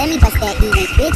Let me bust that easy, bitch,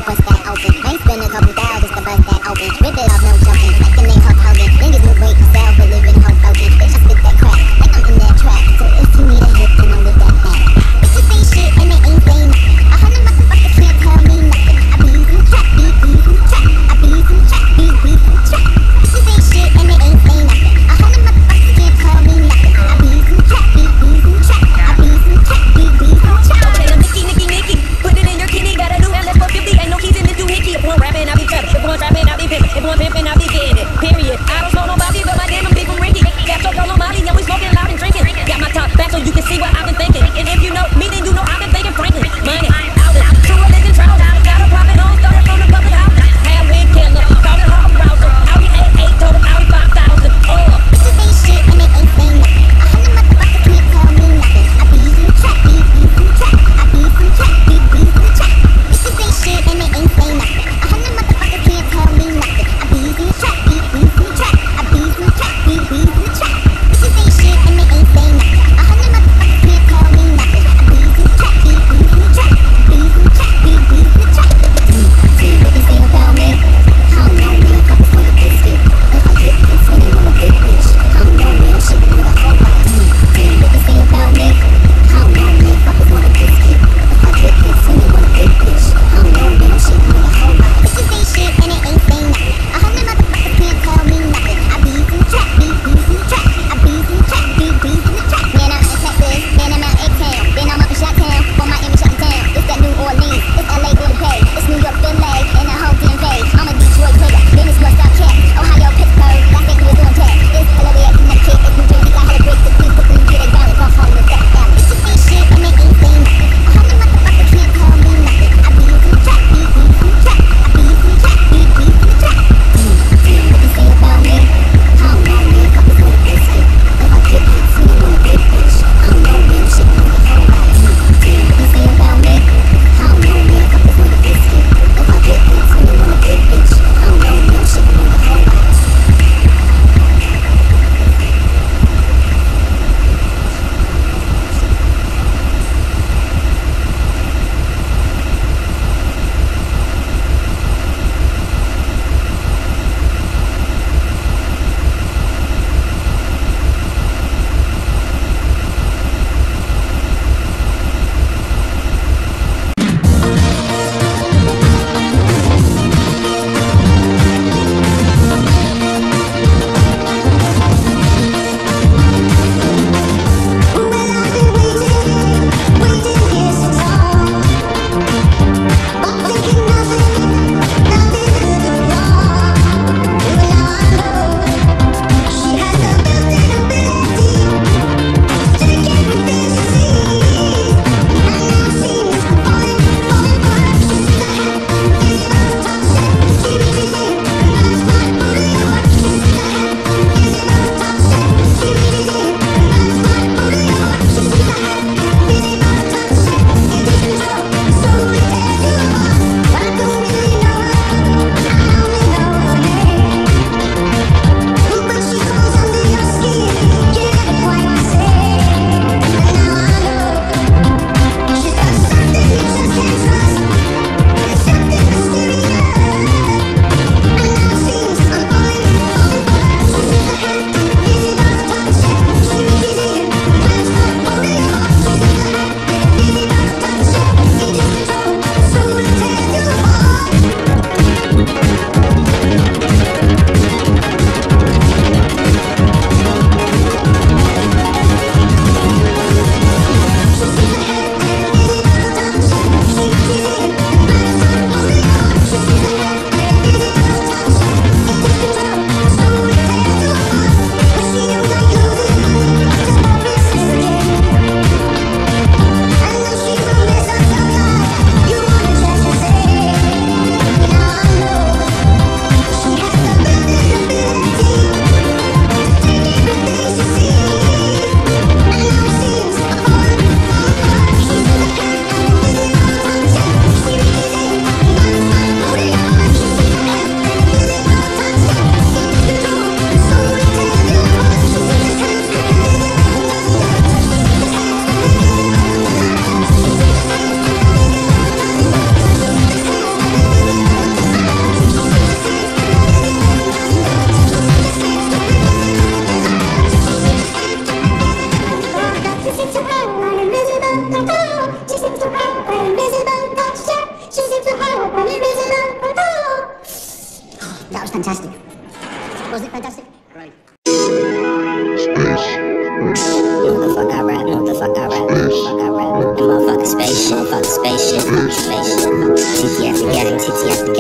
spaceship, motherfucking spaceship, spaceship. TTF gang, TTF the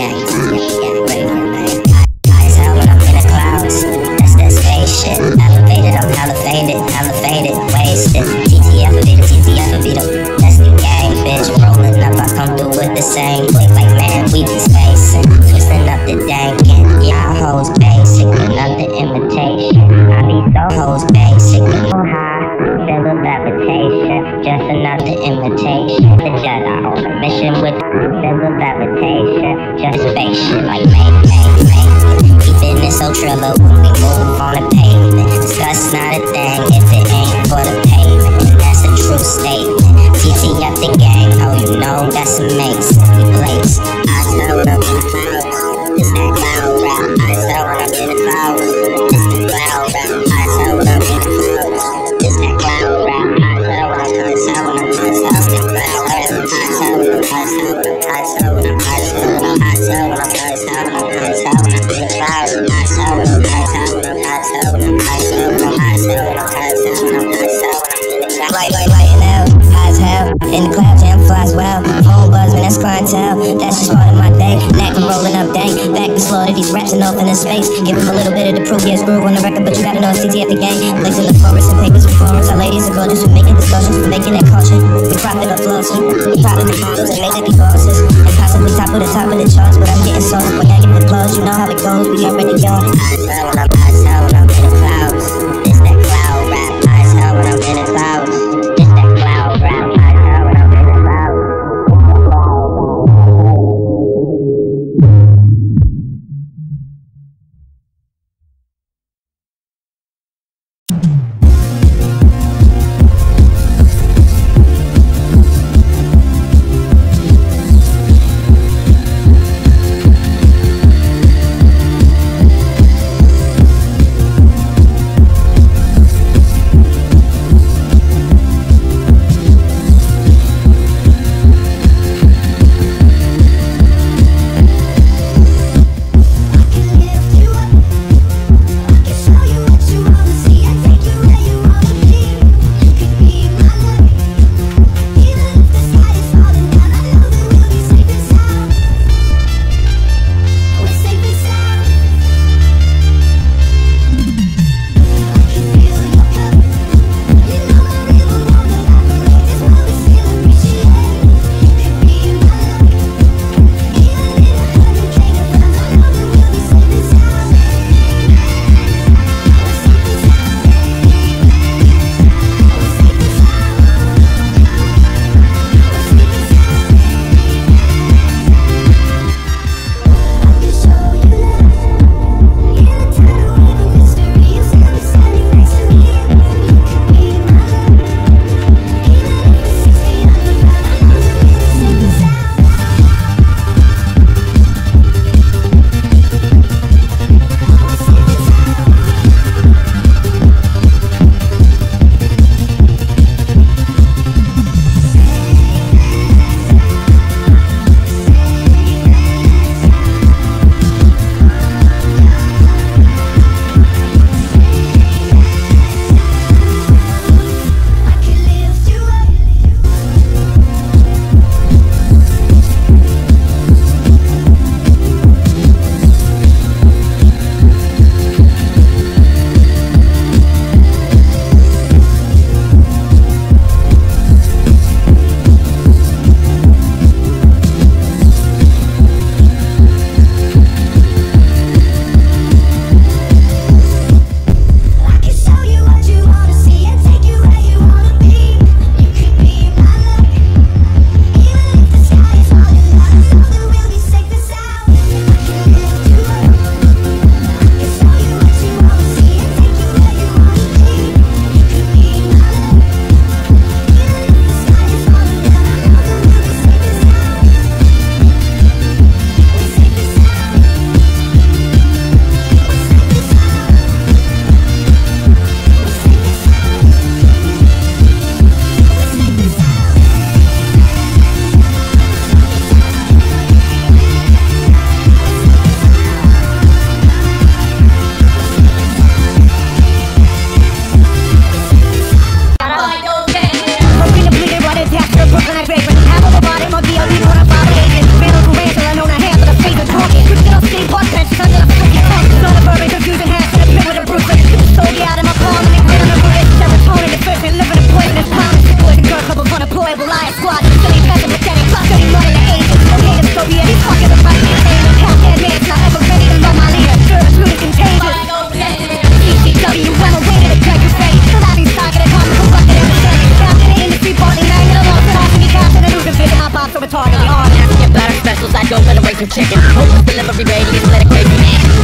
away chicken the delivery radius let it go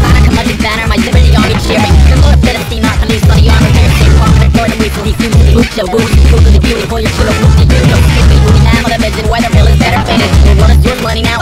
Banner come under banner, my liberty army cheering The Lord of Philistine, not the least bloody armor Here state partner, born away from these humans Who shall woo, who to the beauty, for your chill of whoopty doo Don't me, who the I'm a vision, real is better fitted The world is yours, money now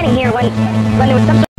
planning here when, when there was some